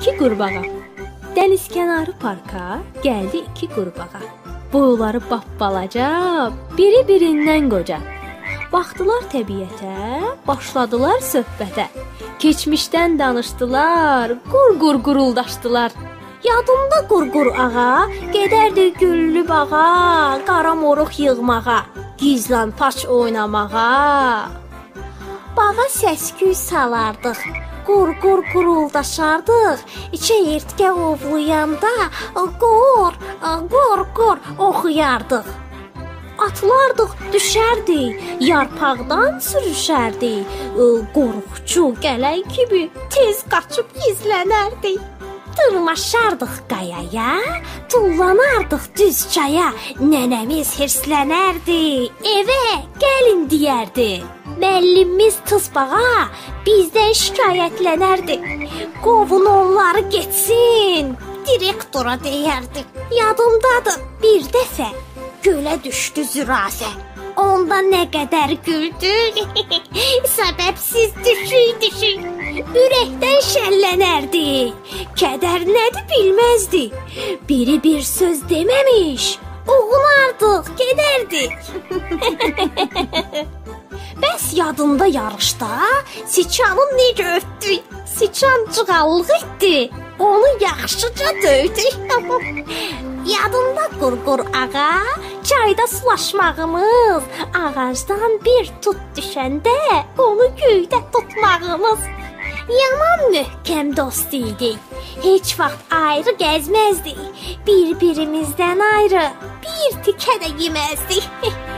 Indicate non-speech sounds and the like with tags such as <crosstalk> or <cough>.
İki qurbağa. Dənizkənarı parka gəldi iki qurbağa. Boyları balaca, biri birindən qoca. Baxdılar təbiətə, başladılar söhbətə. Keçmişdən danışdılar, qur-qur quruldaşdılar. Yadımda qurqur ağa, gedərdi güllü bağa, qara moruq yığmağa, gizlan paç oynamağa. Bağa səsküy salardıq, qur-qur quruldaşardıq. İçə yirtqə ovlayanda qor, qor, qor oxuyardıq. Atlardıq, düşərdik, yarpaqdan sürüşərdik. Qorxucu gələn kimi tez qaçıb gizlənərdik. Dırmaşardıq qayaya, tullanardıq düz çaya. Nənəmiz hirslənərdi, evə gəlin deyərdi. Müəllimimiz tısbağa bizdən şikayətlənərdi. Qovun onları getsin, direktora deyərdi. Yadımdadır, bir dəfə gölə düşdü zürafə. Onda nə qədər güldük. <laughs> Səbəbsiz düşük. Ürəkdən şəllənərdi. Kədər nədir bilməzdi. Biri bir söz deməmiş, oğunardıq, gedərdik. <laughs> Bəs yadında yarışda siçanın necə ötdü? Siçan cığallıq etdi. Onu yaxşıca döydü. <laughs> Yadında qurqur ağa, çayda sulaşmağımız, ağacdan bir tut düşəndə onu göydə tutmağımız. Yaman möhkəm dost idik. Heç vaxt ayrı gəzməzdik. Bir-birimizdən ayrı bir tikə də yeməzdik. <laughs>